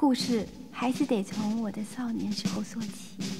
故事还是得从我的少年时候说起。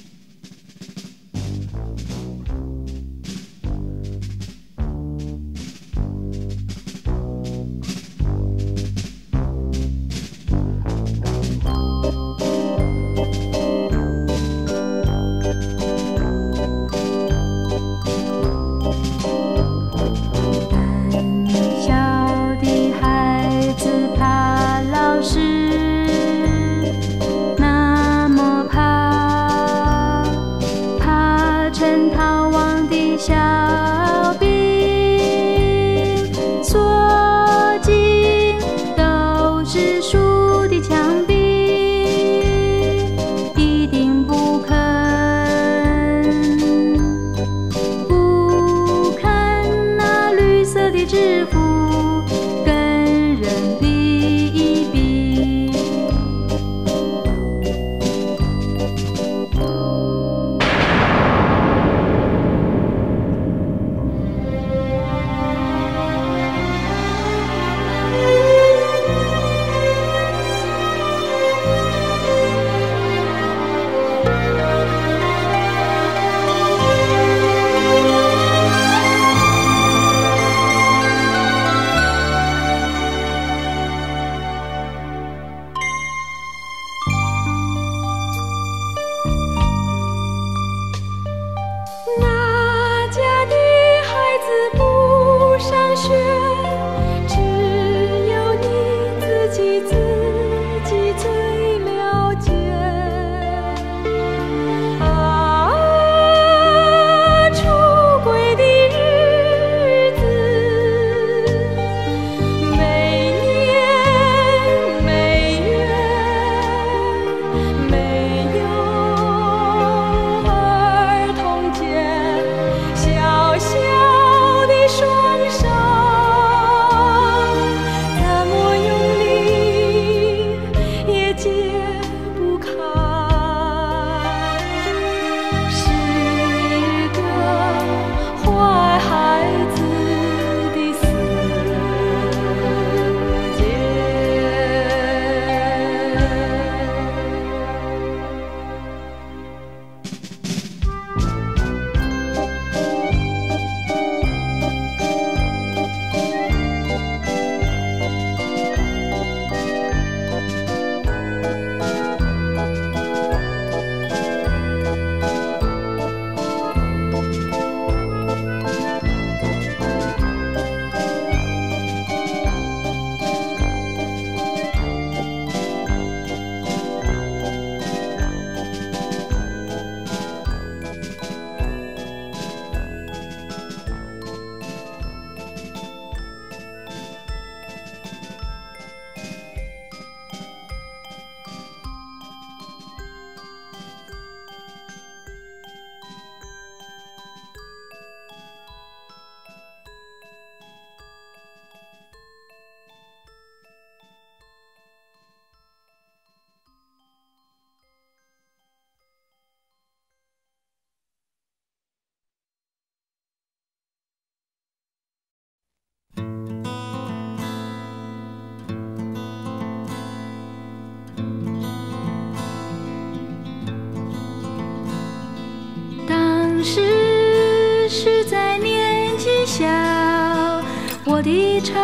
我的唱，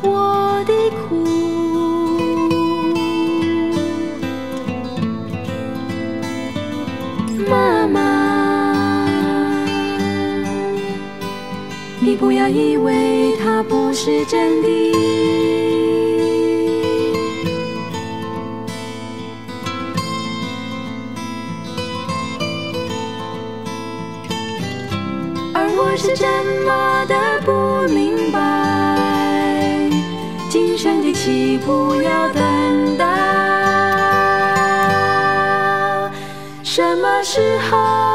我的哭，妈妈，你不要以为它不是真的，是这么的不。明白，今生的起步要等到什么时候。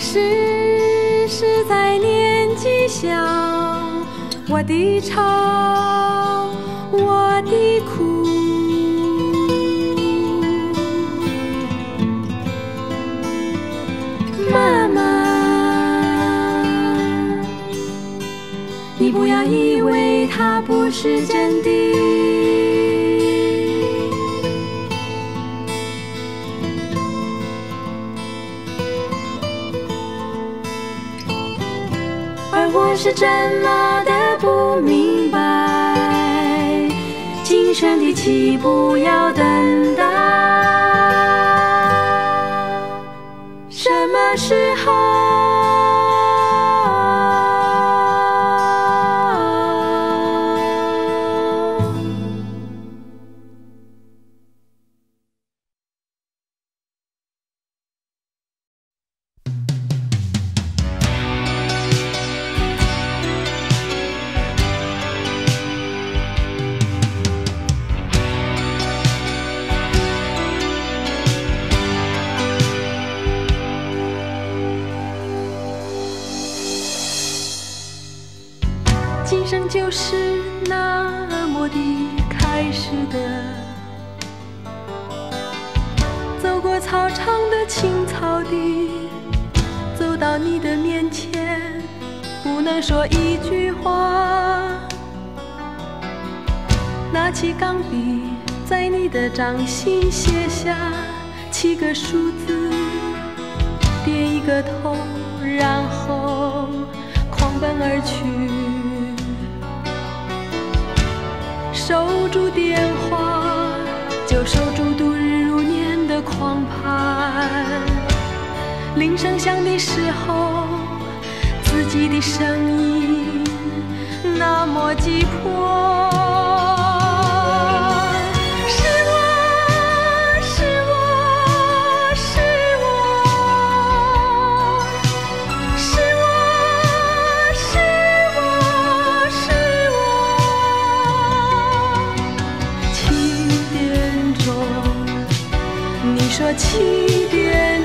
时是在年纪小，我的愁，我的苦。妈妈，你不要以为它不是真的。是怎么的不明白，今生的起步要等待什么时候？草场的青草地走到你的面前不能说一句话。拿起钢笔在你的掌心写下七个数字点一个头然后狂奔而去。守住电话狂盼。铃声响的时候，自己的声音那么急迫。起点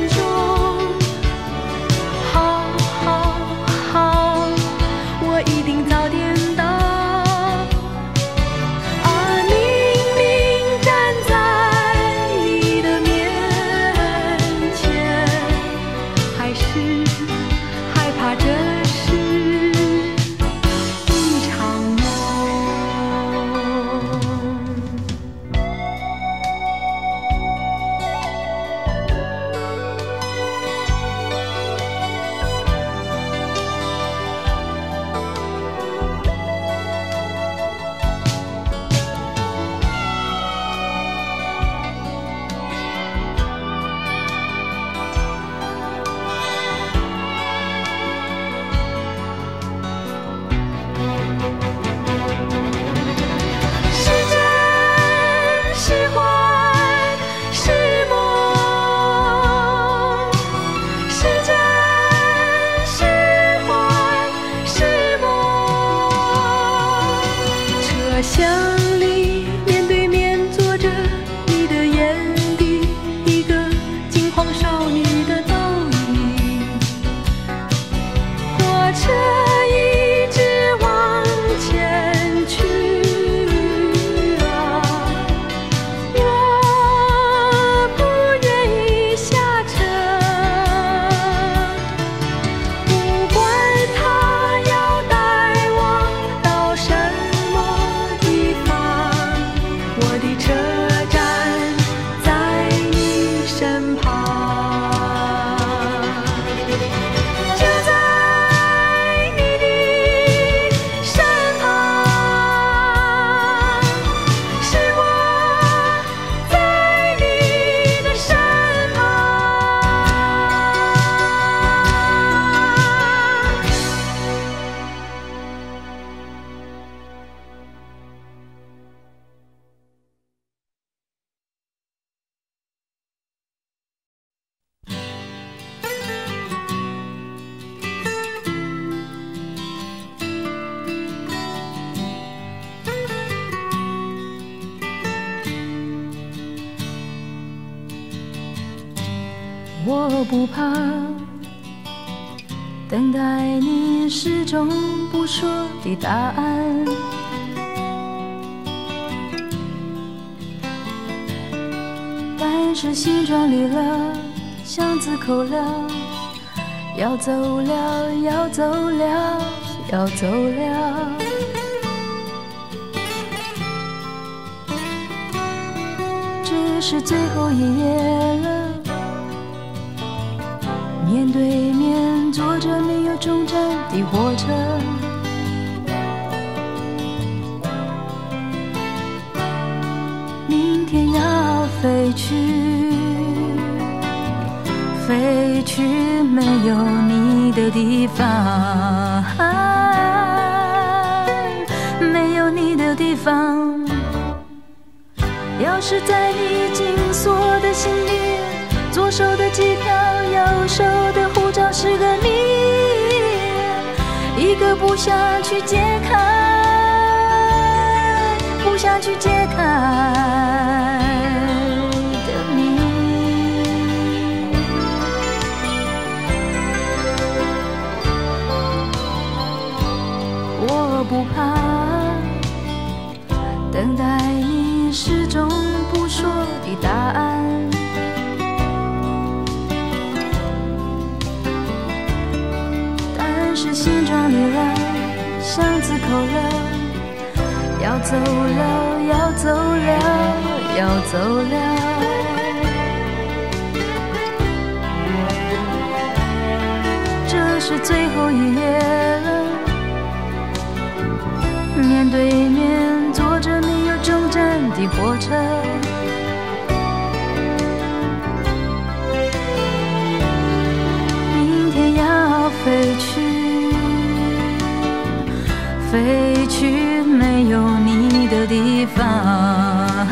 答案。但是心装离了，箱子扣了，要走了，要走了，要走了。这是最后一页了，面对面坐着没有终站的火车，天要飞去，飞去没有你的地方，没有你的地方。钥匙在你紧锁的心里，左手的机票，右手的护照是个谜，一个不想去解开，去解开的谜。我不怕等待你始终不说的答案，但是心装离了，箱子口了，要走了，要走了，要走了。这是最后一夜了，面对面坐着没有终站的火车，飞去没有你的地方，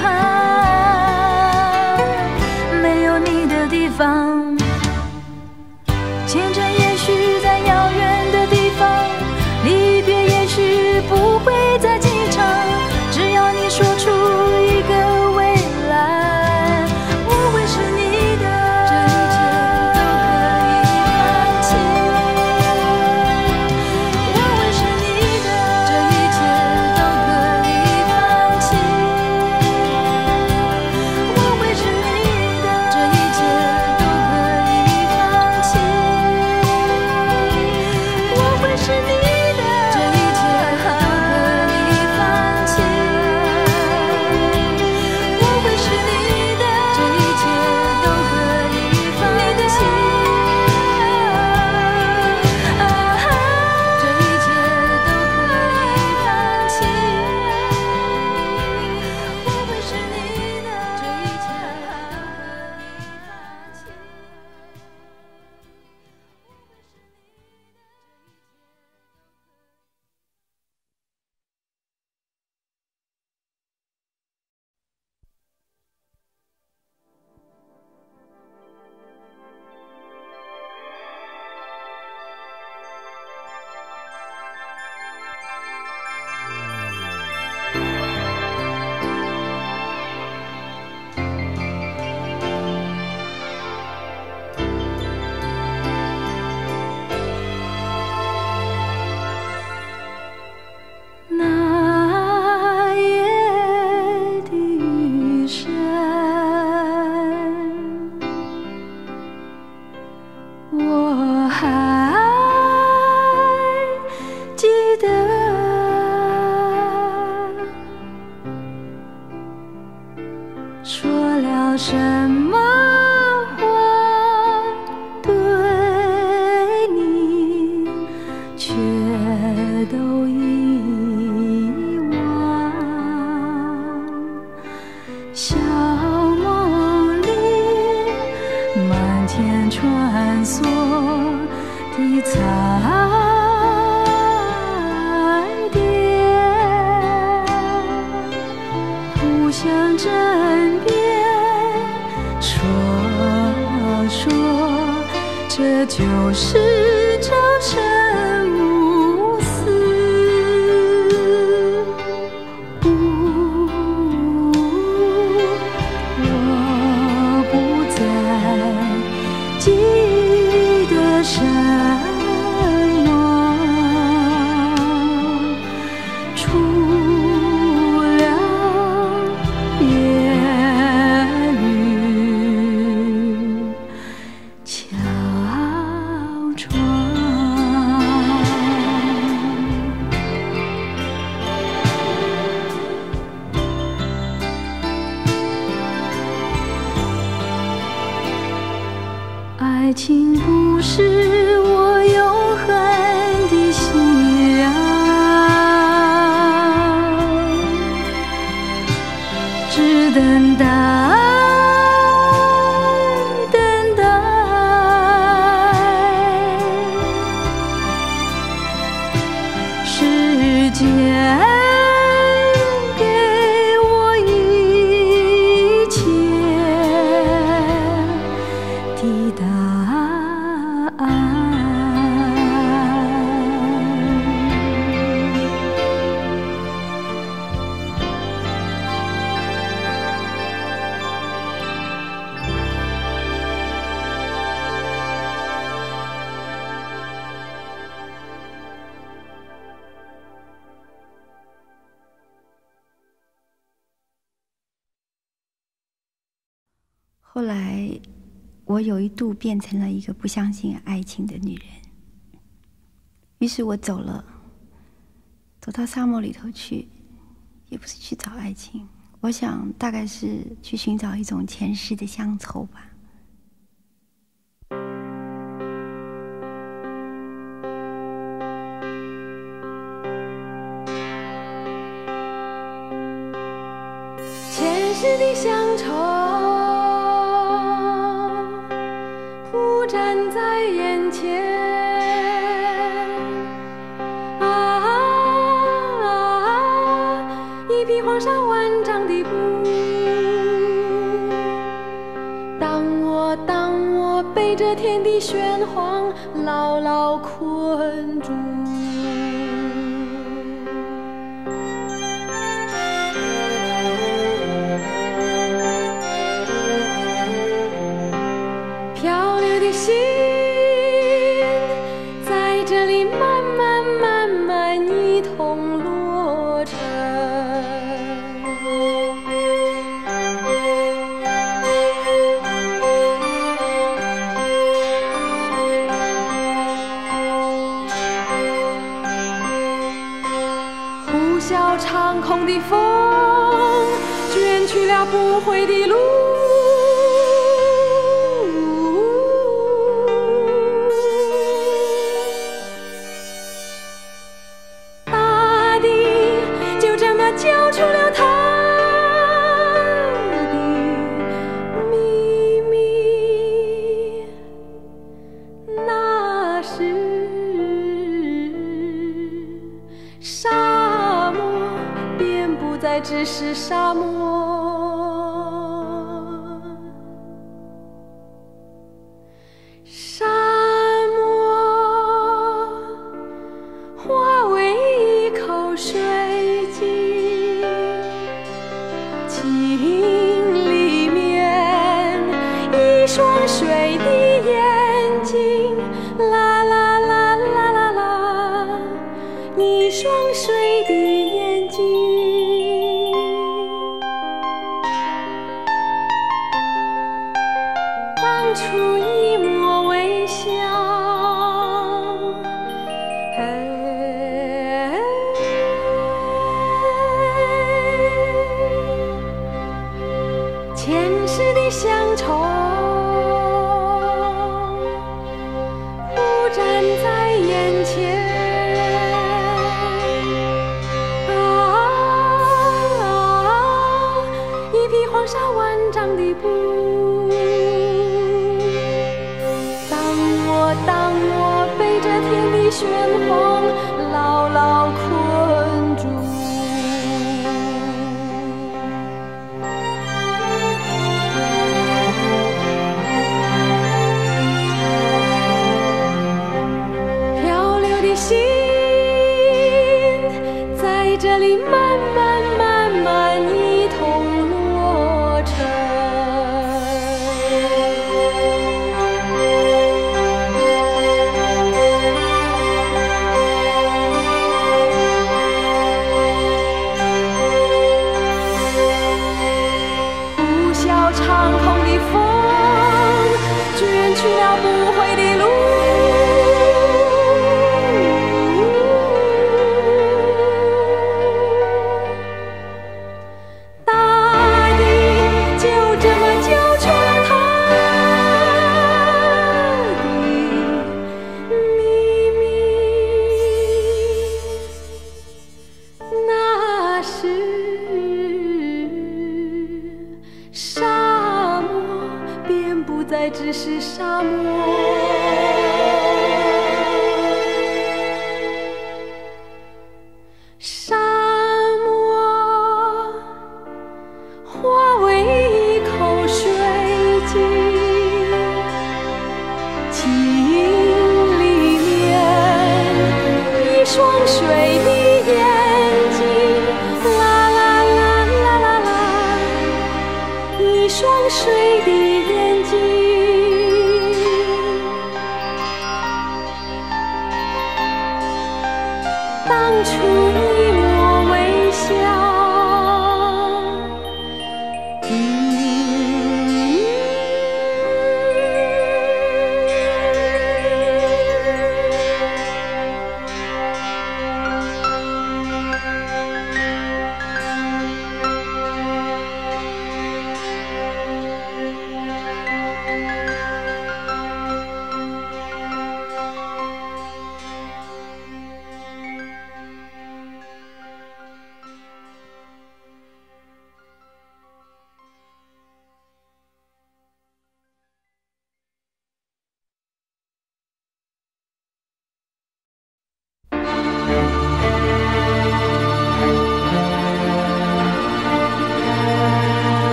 后来，我有一度变成了一个不相信爱情的女人。于是我走了，走到沙漠里头去，也不是去找爱情，我想大概是去寻找一种前世的乡愁吧。前世的乡的风卷去了不回的的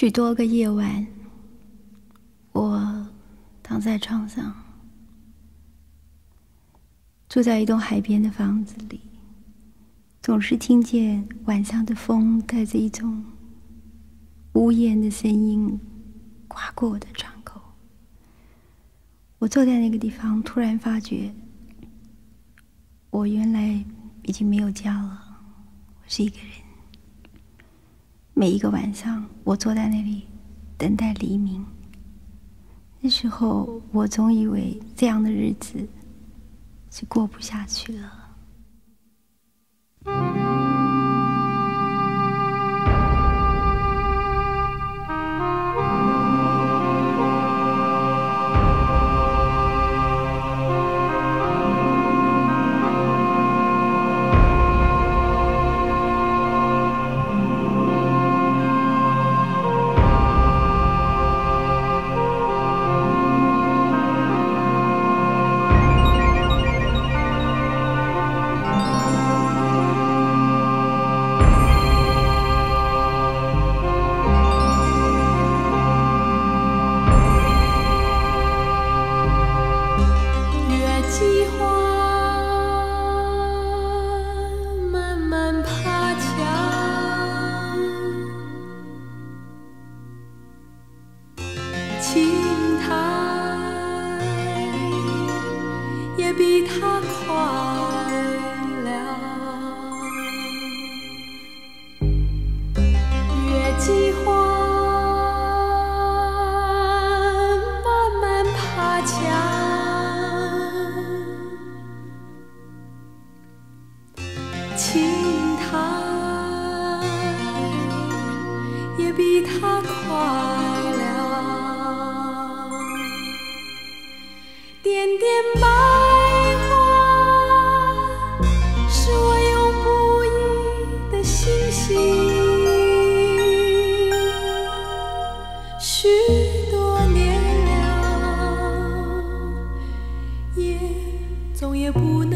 许多个夜晚，我躺在床上，住在一栋海边的房子里，总是听见晚上的风带着一种呜咽的声音刮过我的窗口。我坐在那个地方，突然发觉，我原来已经没有家了，我是一个人。每一个晚上，我坐在那里等待黎明。那时候，我总以为这样的日子是过不下去了。也不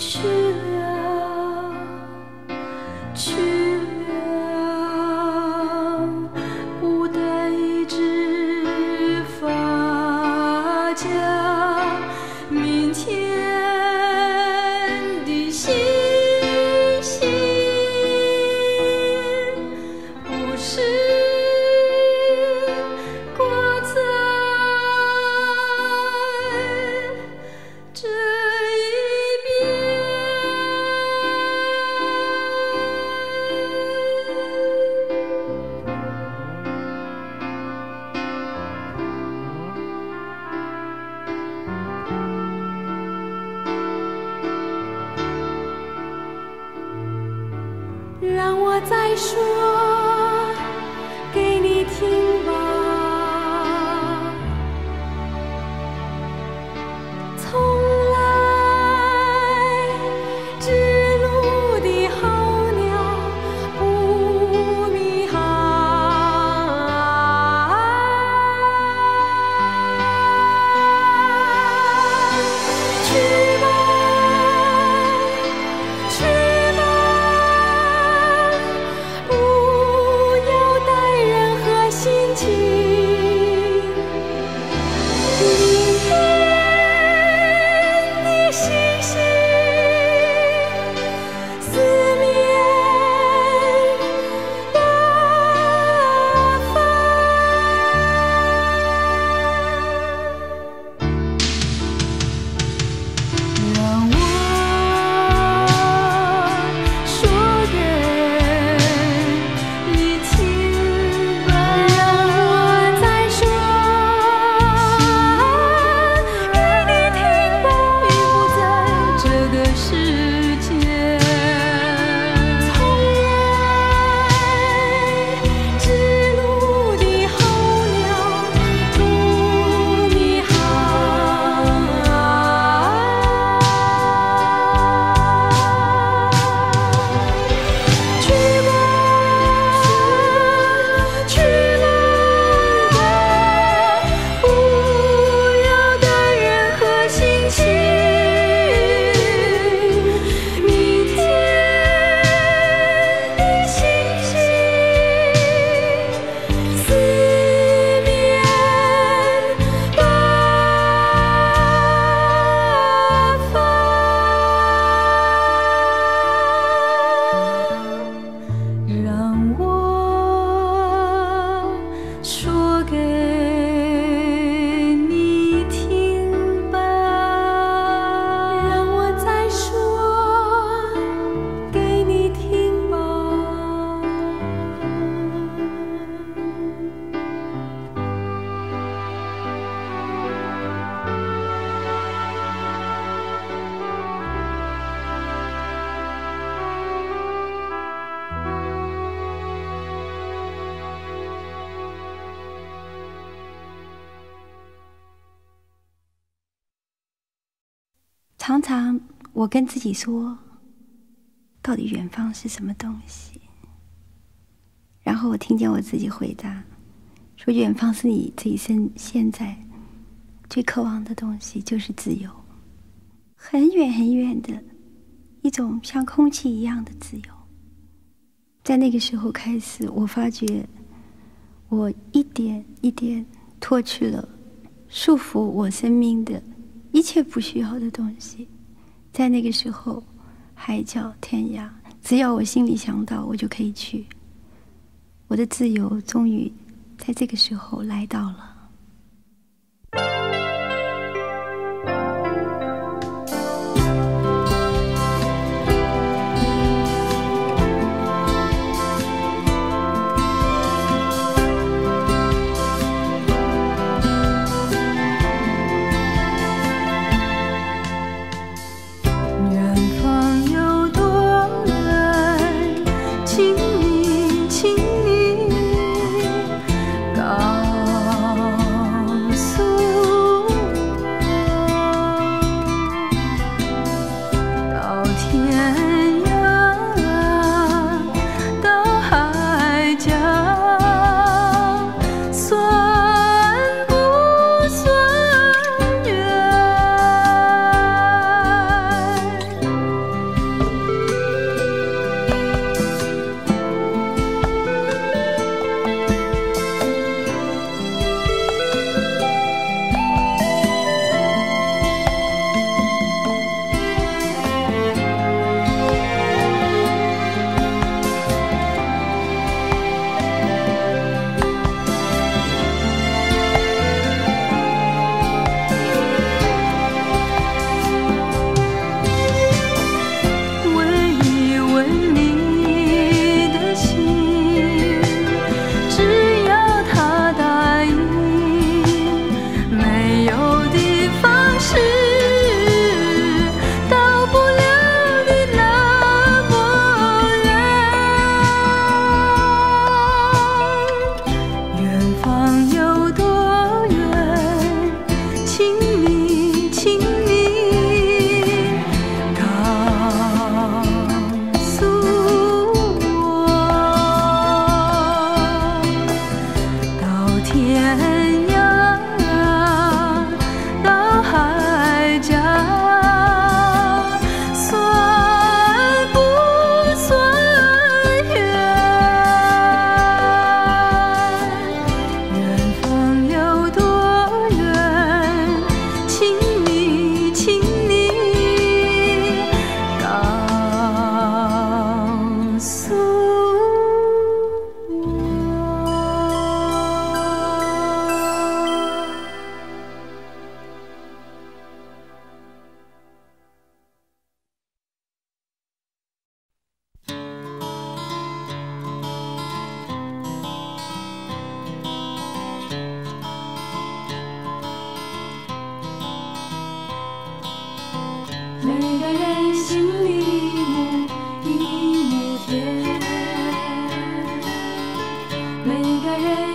去了。我跟自己说，到底远方是什么东西？然后我听见我自己回答，说远方是你这一生现在最渴望的东西，就是自由，很远很远的一种像空气一样的自由。在那个时候开始，我发觉我一点一点脱去了束缚我生命的一切不需要的东西。在那个时候，海角天涯，只要我心里想到，我就可以去。我的自由终于在这个时候来到了。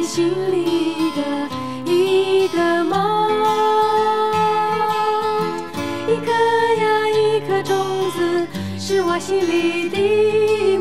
心里的一个梦。一颗呀一颗种子是我心里的。